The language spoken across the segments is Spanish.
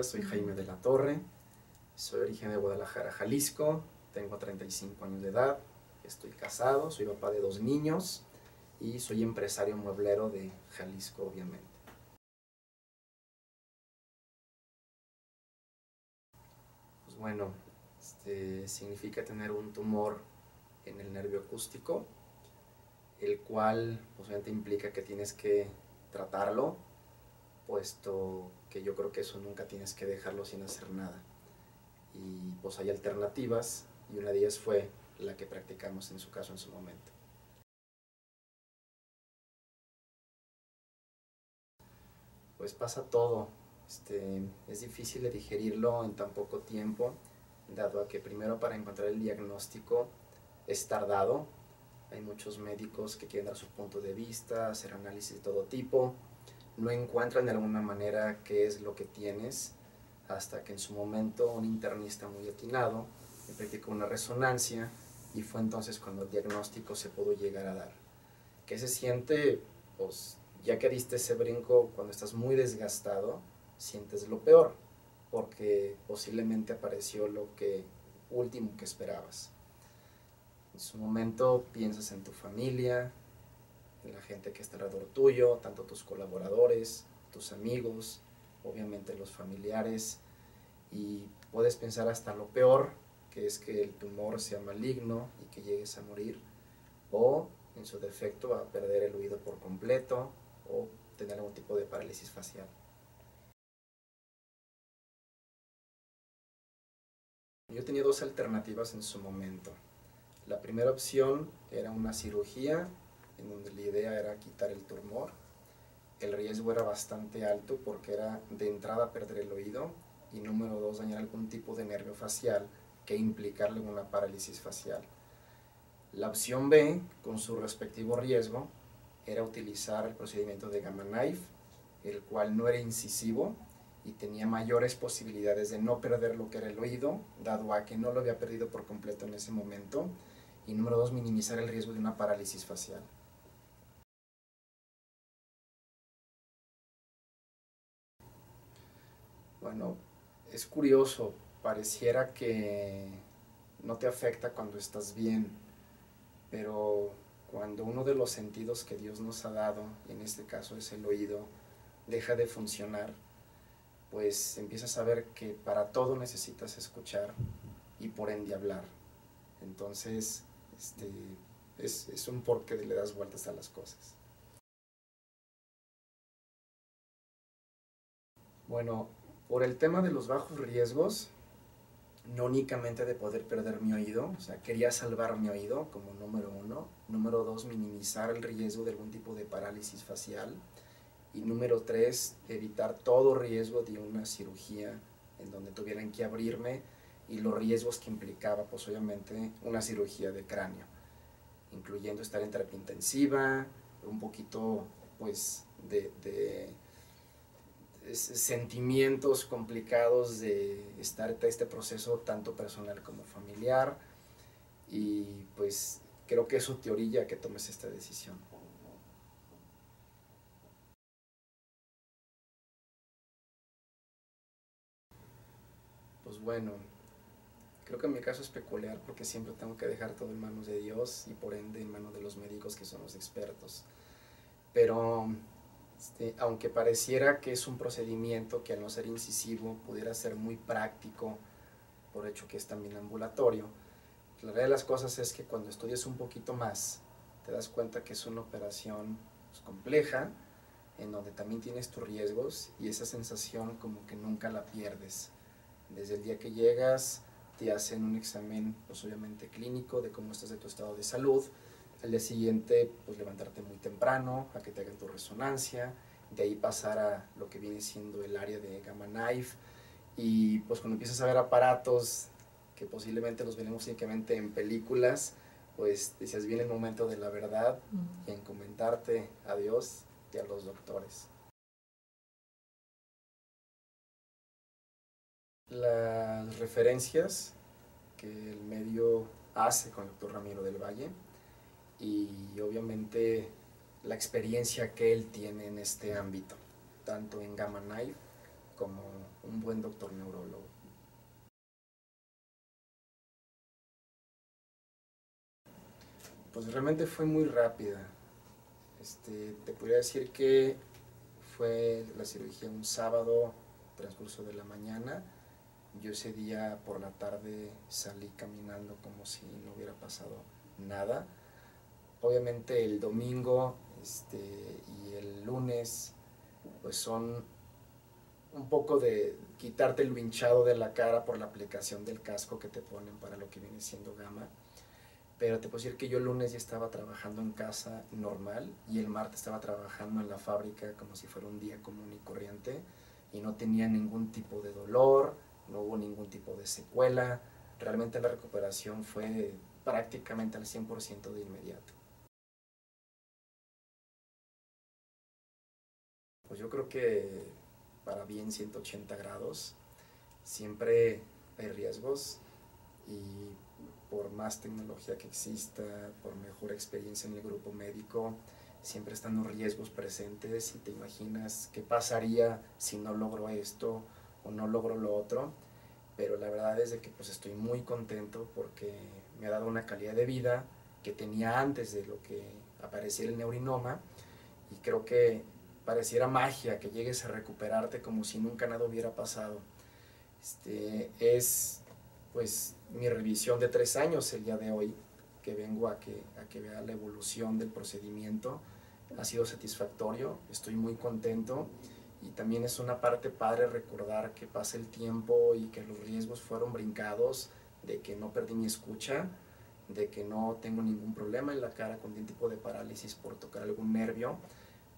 días, soy Jaime de la Torre, soy origen de Guadalajara, Jalisco, tengo 35 años de edad, estoy casado, soy papá de dos niños y soy empresario mueblero de Jalisco, obviamente. Pues bueno, este, significa tener un tumor en el nervio acústico, el cual pues, obviamente implica que tienes que tratarlo, puesto que yo creo que eso nunca tienes que dejarlo sin hacer nada. Y pues hay alternativas y una de ellas fue la que practicamos en su caso en su momento. Pues pasa todo, este, es difícil digerirlo en tan poco tiempo, dado a que primero para encontrar el diagnóstico es tardado, hay muchos médicos que quieren dar su punto de vista, hacer análisis de todo tipo, no encuentran de alguna manera qué es lo que tienes, hasta que en su momento un internista muy atinado me practicó una resonancia y fue entonces cuando el diagnóstico se pudo llegar a dar. ¿Qué se siente? Pues ya que diste ese brinco cuando estás muy desgastado, sientes lo peor, porque posiblemente apareció lo que último que esperabas. En su momento piensas en tu familia, en la gente que está alrededor tuyo, tanto tus colaboradores, tus amigos, obviamente los familiares, y puedes pensar hasta lo peor, que es que el tumor sea maligno y que llegues a morir, o en su defecto a perder el oído por completo o tener algún tipo de parálisis facial. Yo tenía dos alternativas en su momento. La primera opción era una cirugía en donde la idea era quitar el tumor. El riesgo era bastante alto porque era de entrada perder el oído y número dos dañar algún tipo de nervio facial que implicarle una parálisis facial. La opción B, con su respectivo riesgo, era utilizar el procedimiento de Gamma Knife, el cual no era incisivo y tenía mayores posibilidades de no perder lo que era el oído, dado a que no lo había perdido por completo en ese momento, y número dos, minimizar el riesgo de una parálisis facial. Bueno, es curioso, pareciera que no te afecta cuando estás bien, pero cuando uno de los sentidos que Dios nos ha dado, en este caso es el oído, deja de funcionar, pues empiezas a ver que para todo necesitas escuchar y por ende hablar. Entonces, este, es, es un porqué le das vueltas a las cosas. Bueno, por el tema de los bajos riesgos, no únicamente de poder perder mi oído, o sea, quería salvar mi oído como número uno. Número dos, minimizar el riesgo de algún tipo de parálisis facial. Y número tres, evitar todo riesgo de una cirugía en donde tuvieran que abrirme y los riesgos que implicaba, pues obviamente, una cirugía de cráneo, incluyendo estar en terapia intensiva, un poquito, pues, de sentimientos complicados de estar este proceso tanto personal como familiar y pues creo que eso te orilla que tomes esta decisión. Pues bueno, creo que en mi caso es peculiar porque siempre tengo que dejar todo en manos de Dios y por ende en manos de los médicos que son los expertos. Pero este, aunque pareciera que es un procedimiento que al no ser incisivo pudiera ser muy práctico, por hecho que es también ambulatorio, la realidad de las cosas es que cuando estudias un poquito más, te das cuenta que es una operación pues, compleja, en donde también tienes tus riesgos y esa sensación como que nunca la pierdes. Desde el día que llegas, te hacen un examen, pues obviamente clínico, de cómo estás de tu estado de salud, al día siguiente, pues levantarte muy temprano, a que te hagan tu resonancia, de ahí pasar a lo que viene siendo el área de Gamma Knife, y pues cuando empiezas a ver aparatos que posiblemente los veremos únicamente en películas, pues decías, viene el momento de la verdad y en comentarte a Dios y a los doctores. Las referencias que el medio hace con el doctor Ramiro del Valle y obviamente la experiencia que él tiene en este ámbito, tanto en Gamma Knife como un buen doctor neurólogo. Pues realmente fue muy rápida. Este, te podría decir que fue la cirugía un sábado, transcurso de la mañana. Yo ese día por la tarde salí caminando como si no hubiera pasado nada. Obviamente el domingo este, y el lunes pues son un poco de quitarte el hinchado de la cara por la aplicación del casco que te ponen para lo que viene siendo gama. Pero te puedo decir que yo el lunes ya estaba trabajando en casa normal y el martes estaba trabajando en la fábrica como si fuera un día común y corriente y no tenía ningún tipo de dolor, no hubo ningún tipo de secuela. Realmente la recuperación fue prácticamente al 100% de inmediato. Yo creo que para bien 180 grados siempre hay riesgos y por más tecnología que exista, por mejor experiencia en el grupo médico, siempre están los riesgos presentes y te imaginas qué pasaría si no logro esto o no logro lo otro, pero la verdad es de que pues estoy muy contento porque me ha dado una calidad de vida que tenía antes de lo que apareciera el neurinoma y creo que pareciera magia que llegues a recuperarte como si nunca nada hubiera pasado. Este, es pues mi revisión de tres años el día de hoy, que vengo a que, a que vea la evolución del procedimiento. Ha sido satisfactorio, estoy muy contento y también es una parte padre recordar que pasa el tiempo y que los riesgos fueron brincados, de que no perdí mi escucha, de que no tengo ningún problema en la cara con ningún tipo de parálisis por tocar algún nervio,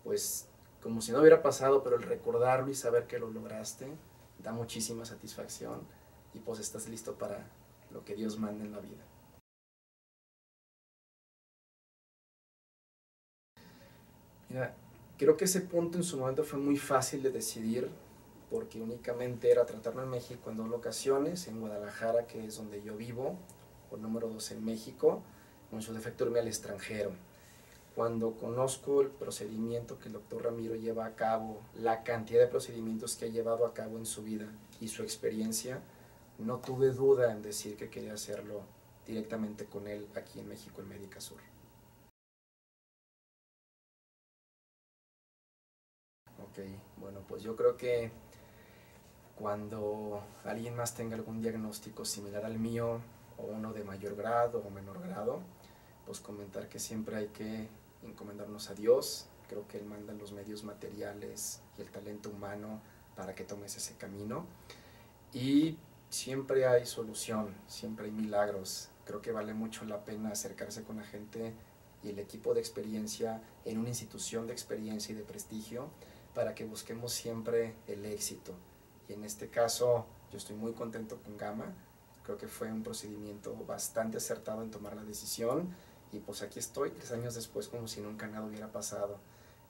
pues como si no hubiera pasado, pero el recordarlo y saber que lo lograste da muchísima satisfacción y pues estás listo para lo que Dios manda en la vida. Mira, creo que ese punto en su momento fue muy fácil de decidir porque únicamente era tratarme en México en dos locaciones, en Guadalajara, que es donde yo vivo, o número dos en México, con su defecto irme al extranjero cuando conozco el procedimiento que el doctor Ramiro lleva a cabo, la cantidad de procedimientos que ha llevado a cabo en su vida y su experiencia, no tuve duda en decir que quería hacerlo directamente con él aquí en México, en Médica Sur. Ok, bueno, pues yo creo que cuando alguien más tenga algún diagnóstico similar al mío, o uno de mayor grado o menor grado, pues comentar que siempre hay que encomendarnos a Dios. Creo que Él manda los medios materiales y el talento humano para que tomes ese camino. Y siempre hay solución, siempre hay milagros. Creo que vale mucho la pena acercarse con la gente y el equipo de experiencia en una institución de experiencia y de prestigio para que busquemos siempre el éxito. Y en este caso yo estoy muy contento con Gama. Creo que fue un procedimiento bastante acertado en tomar la decisión y pues aquí estoy, tres años después, como si nunca nada hubiera pasado.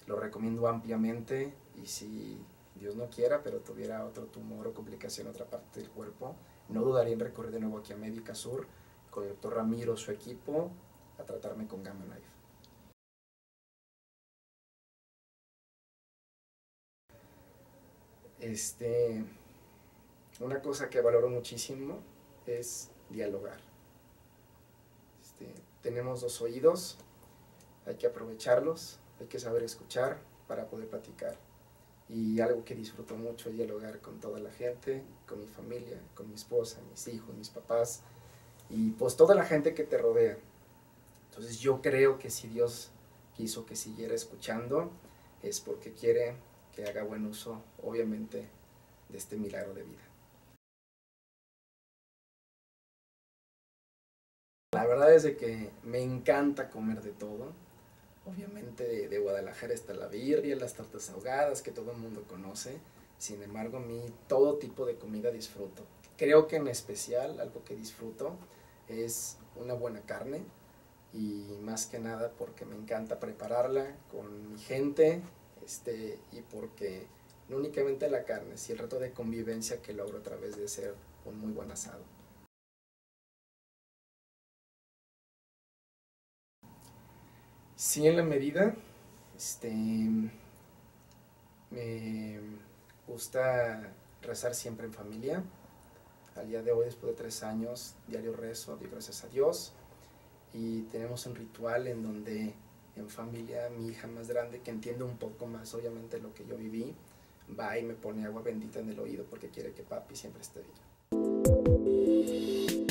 Lo recomiendo ampliamente y si Dios no quiera, pero tuviera otro tumor o complicación en otra parte del cuerpo, no dudaría en recorrer de nuevo aquí a Médica Sur con el doctor Ramiro, su equipo, a tratarme con Gamma Knife. Este, una cosa que valoro muchísimo es dialogar. Tenemos dos oídos, hay que aprovecharlos, hay que saber escuchar para poder platicar. Y algo que disfruto mucho es dialogar con toda la gente, con mi familia, con mi esposa, mis hijos, mis papás y pues toda la gente que te rodea. Entonces yo creo que si Dios quiso que siguiera escuchando es porque quiere que haga buen uso, obviamente, de este milagro de vida. La verdad es de que me encanta comer de todo. Obviamente de, Guadalajara está la birria, las tortas ahogadas que todo el mundo conoce. Sin embargo, a mí todo tipo de comida disfruto. Creo que en especial algo que disfruto es una buena carne y más que nada porque me encanta prepararla con mi gente este, y porque no únicamente la carne, sino el reto de convivencia que logro a través de ser un muy buen asado. Sí, en la medida, este, me gusta rezar siempre en familia. Al día de hoy, después de tres años, diario rezo, digo gracias a Dios. Y tenemos un ritual en donde en familia mi hija más grande, que entiende un poco más obviamente lo que yo viví, va y me pone agua bendita en el oído porque quiere que papi siempre esté bien.